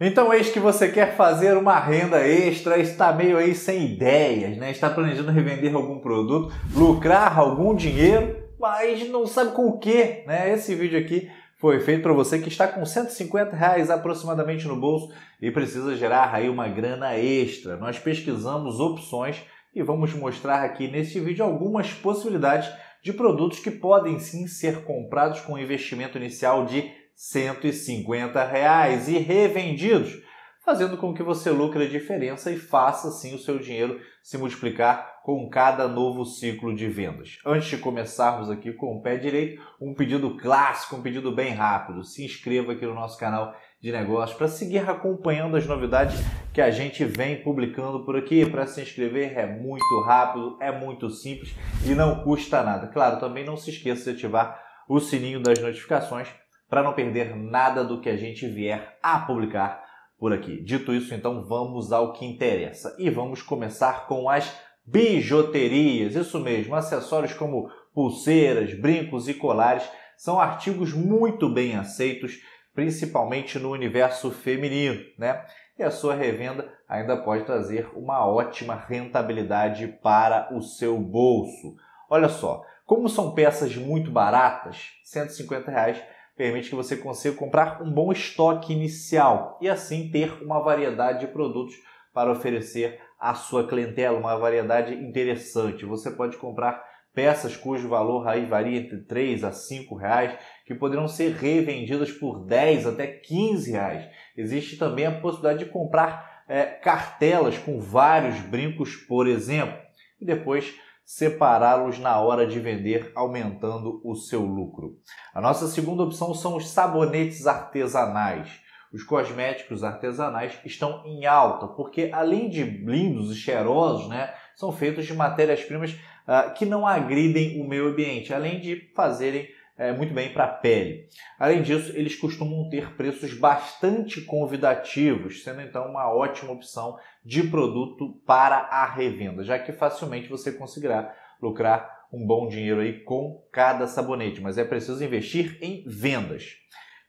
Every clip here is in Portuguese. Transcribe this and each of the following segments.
Então, eis que você quer fazer uma renda extra, está meio aí sem ideias, né? Está planejando revender algum produto, lucrar algum dinheiro, mas não sabe com o que, né? Esse vídeo aqui foi feito para você que está com 150 reais aproximadamente no bolso e precisa gerar aí uma grana extra. Nós pesquisamos opções e vamos mostrar aqui nesse vídeo algumas possibilidades de produtos que podem sim ser comprados com investimento inicial de 150 reais e revendidos, fazendo com que você lucre a diferença e faça assim o seu dinheiro se multiplicar com cada novo ciclo de vendas. Antes de começarmos aqui com o pé direito, um pedido clássico, um pedido bem rápido. Se inscreva aqui no nosso canal de negócios para seguir acompanhando as novidades que a gente vem publicando por aqui. Para se inscrever é muito rápido, é muito simples e não custa nada. Claro, também não se esqueça de ativar o sininho das notificações para não perder nada do que a gente vier a publicar por aqui. Dito isso, então vamos ao que interessa e vamos começar com as bijuterias. Isso mesmo, acessórios como pulseiras, brincos e colares são artigos muito bem aceitos, principalmente no universo feminino, né? E a sua revenda ainda pode trazer uma ótima rentabilidade para o seu bolso. Olha só, como são peças muito baratas, 150 reais permite que você consiga comprar um bom estoque inicial e assim ter uma variedade de produtos para oferecer à sua clientela, uma variedade interessante. Você pode comprar peças cujo valor aí varia entre 3 a 5 reais, que poderão ser revendidas por 10 até 15 reais. Existe também a possibilidade de comprar é, cartelas com vários brincos, por exemplo, e depois separá-los na hora de vender, aumentando o seu lucro. A nossa segunda opção são os sabonetes artesanais. Os cosméticos artesanais estão em alta, porque além de lindos e cheirosos, né, são feitos de matérias-primas uh, que não agridem o meio ambiente, além de fazerem é, muito bem para a pele. Além disso, eles costumam ter preços bastante convidativos, sendo então uma ótima opção de produto para a revenda, já que facilmente você conseguirá lucrar um bom dinheiro aí com cada sabonete, mas é preciso investir em vendas.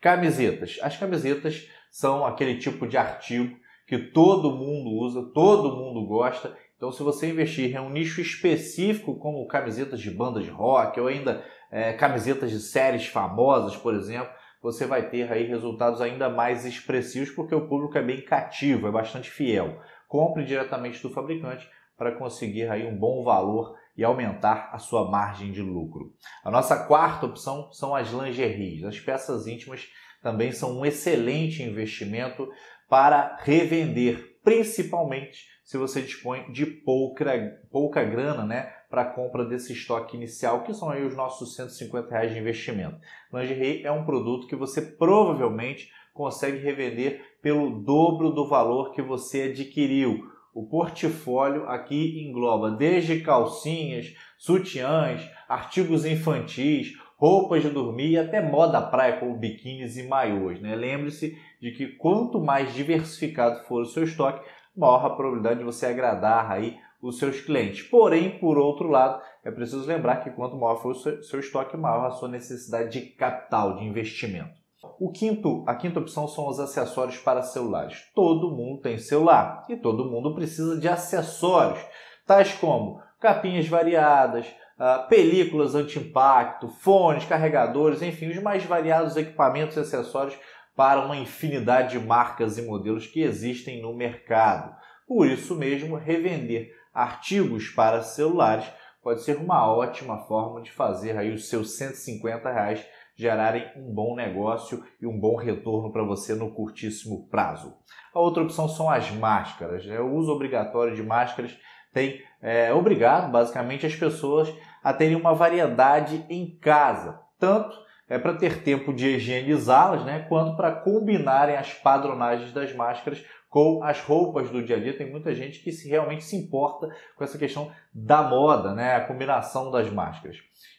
Camisetas. As camisetas são aquele tipo de artigo que todo mundo usa, todo mundo gosta. Então, se você investir em um nicho específico, como camisetas de bandas de rock ou ainda é, camisetas de séries famosas, por exemplo, você vai ter aí resultados ainda mais expressivos porque o público é bem cativo, é bastante fiel. Compre diretamente do fabricante para conseguir aí um bom valor e aumentar a sua margem de lucro. A nossa quarta opção são as lingeries. As peças íntimas também são um excelente investimento para revender, principalmente se você dispõe de pouca, pouca grana, né? para a compra desse estoque inicial, que são aí os nossos 150 reais de investimento. Lingerie é um produto que você provavelmente consegue revender pelo dobro do valor que você adquiriu. O portfólio aqui engloba desde calcinhas, sutiãs, artigos infantis, roupas de dormir e até moda praia como biquínis e maiôs. Né? Lembre-se de que quanto mais diversificado for o seu estoque, maior a probabilidade de você agradar aí os seus clientes. Porém, por outro lado, é preciso lembrar que quanto maior for o seu, estoque, maior a sua necessidade de capital, de investimento. O quinto, a quinta opção são os acessórios para celulares. Todo mundo tem celular e todo mundo precisa de acessórios, tais como capinhas variadas, uh, películas anti-impacto, fones, carregadores, enfim, os mais variados equipamentos e acessórios para uma infinidade de marcas e modelos que existem no mercado. Por isso mesmo, revender artigos para celulares pode ser uma ótima forma de fazer aí os seus 150 reais gerarem um bom negócio e um bom retorno para você no curtíssimo prazo. A outra opção são as máscaras. Né? O uso obrigatório de máscaras tem é, obrigado basicamente as pessoas a terem uma variedade em casa, tanto é para ter tempo de higienizá-las, né, quanto para combinarem as padronagens das máscaras com as roupas do dia a dia. Tem muita gente que se realmente se importa com essa questão da moda, né? a combinação das máscaras.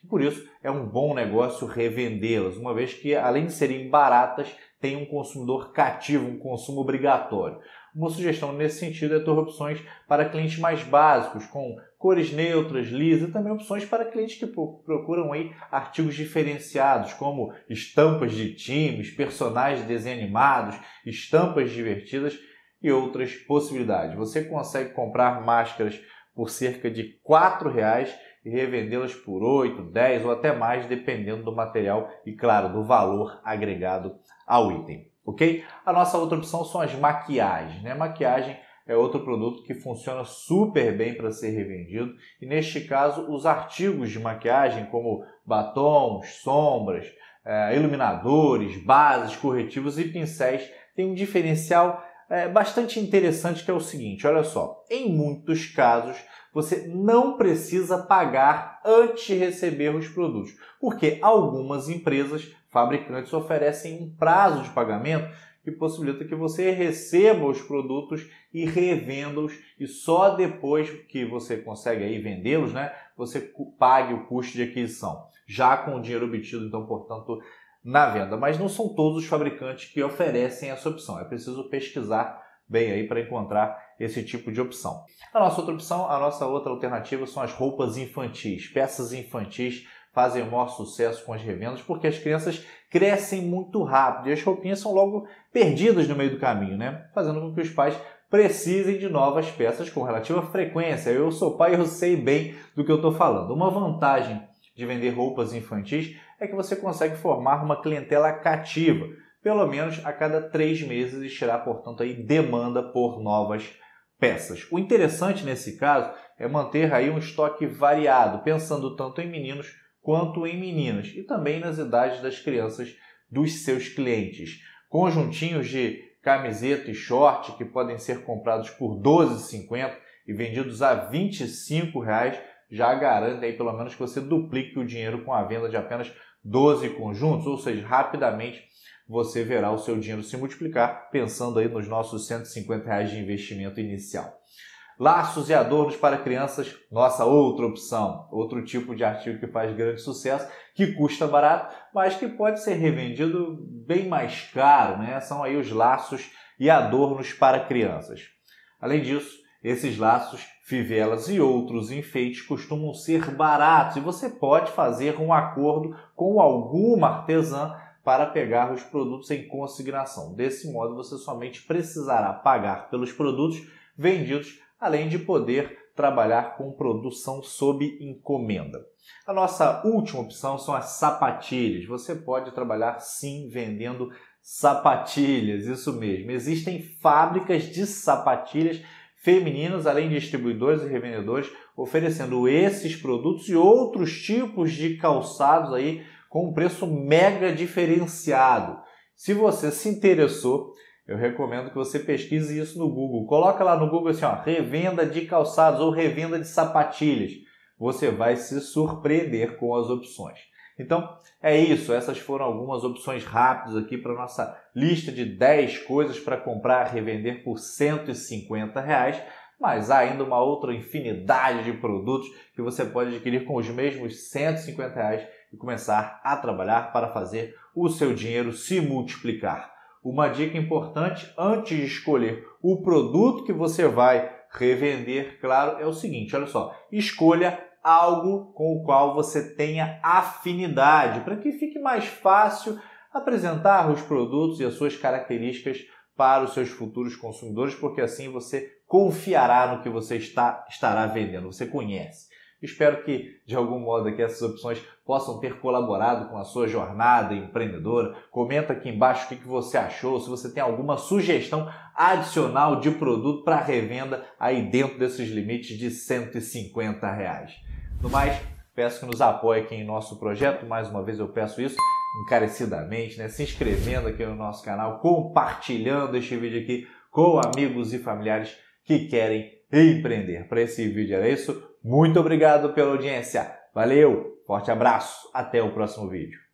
Por isso, é um bom negócio revendê-las, uma vez que, além de serem baratas, tem um consumidor cativo, um consumo obrigatório. Uma sugestão nesse sentido é ter opções para clientes mais básicos, com cores neutras, lisas, e também opções para clientes que procuram aí artigos diferenciados, como estampas de times, personagens de desenho animados, estampas divertidas e outras possibilidades. Você consegue comprar máscaras por cerca de R$ reais e revendê-las por 8, 10 ou até mais, dependendo do material e, claro, do valor agregado ao item. Ok? A nossa outra opção são as maquiagens. Né? Maquiagem é outro produto que funciona super bem para ser revendido. E neste caso os artigos de maquiagem como batons, sombras, é, iluminadores, bases, corretivos e pincéis têm um diferencial é, bastante interessante que é o seguinte, olha só, em muitos casos você não precisa pagar antes de receber os produtos, porque algumas empresas, fabricantes oferecem um prazo de pagamento que possibilita que você receba os produtos e revenda-os e só depois que você consegue aí vendê-los, né, você pague o custo de aquisição, já com o dinheiro obtido, então, portanto, na venda. Mas não são todos os fabricantes que oferecem essa opção. É preciso pesquisar bem aí para encontrar esse tipo de opção. A nossa outra opção, a nossa outra alternativa são as roupas infantis, peças infantis fazem o maior sucesso com as revendas porque as crianças crescem muito rápido e as roupinhas são logo perdidas no meio do caminho, né? Fazendo com que os pais precisem de novas peças com relativa frequência. Eu sou pai, eu sei bem do que eu estou falando. Uma vantagem de vender roupas infantis é que você consegue formar uma clientela cativa, pelo menos a cada três meses e tirar, portanto, aí demanda por novas peças. O interessante nesse caso é manter aí um estoque variado, pensando tanto em meninos quanto em meninas e também nas idades das crianças dos seus clientes. Conjuntinhos de camiseta e short que podem ser comprados por R$ 12,50 e vendidos a 25 reais, já garante aí pelo menos que você duplique o dinheiro com a venda de apenas 12 conjuntos, ou seja, rapidamente você verá o seu dinheiro se multiplicar pensando aí nos nossos 150 reais de investimento inicial. Laços e adornos para crianças, nossa outra opção, outro tipo de artigo que faz grande sucesso, que custa barato, mas que pode ser revendido bem mais caro, né? São aí os laços e adornos para crianças. Além disso, esses laços, fivelas e outros enfeites costumam ser baratos e você pode fazer um acordo com alguma artesã para pegar os produtos em consignação. Desse modo, você somente precisará pagar pelos produtos vendidos além de poder trabalhar com produção sob encomenda. A nossa última opção são as sapatilhas. Você pode trabalhar sim vendendo sapatilhas, isso mesmo. Existem fábricas de sapatilhas femininas, além de distribuidores e revendedores, oferecendo esses produtos e outros tipos de calçados aí com um preço mega diferenciado. Se você se interessou, eu recomendo que você pesquise isso no Google. Coloca lá no Google assim, ó, revenda de calçados ou revenda de sapatilhas. Você vai se surpreender com as opções. Então, é isso. Essas foram algumas opções rápidas aqui para nossa lista de 10 coisas para comprar e revender por 150 reais. Mas há ainda uma outra infinidade de produtos que você pode adquirir com os mesmos 150 reais e começar a trabalhar para fazer o seu dinheiro se multiplicar. Uma dica importante antes de escolher o produto que você vai revender, claro, é o seguinte: olha só, escolha algo com o qual você tenha afinidade, para que fique mais fácil apresentar os produtos e as suas características para os seus futuros consumidores, porque assim você confiará no que você está, estará vendendo, você conhece. Espero que, de algum modo, aqui essas opções possam ter colaborado com a sua jornada empreendedora. Comenta aqui embaixo o que você achou, se você tem alguma sugestão adicional de produto para revenda aí dentro desses limites de 150 reais. No mais, peço que nos apoie aqui em nosso projeto. Mais uma vez eu peço isso encarecidamente, né? Se inscrevendo aqui no nosso canal, compartilhando este vídeo aqui com amigos e familiares que querem empreender. Para esse vídeo era isso. Muito obrigado pela audiência. Valeu, forte abraço, até o próximo vídeo.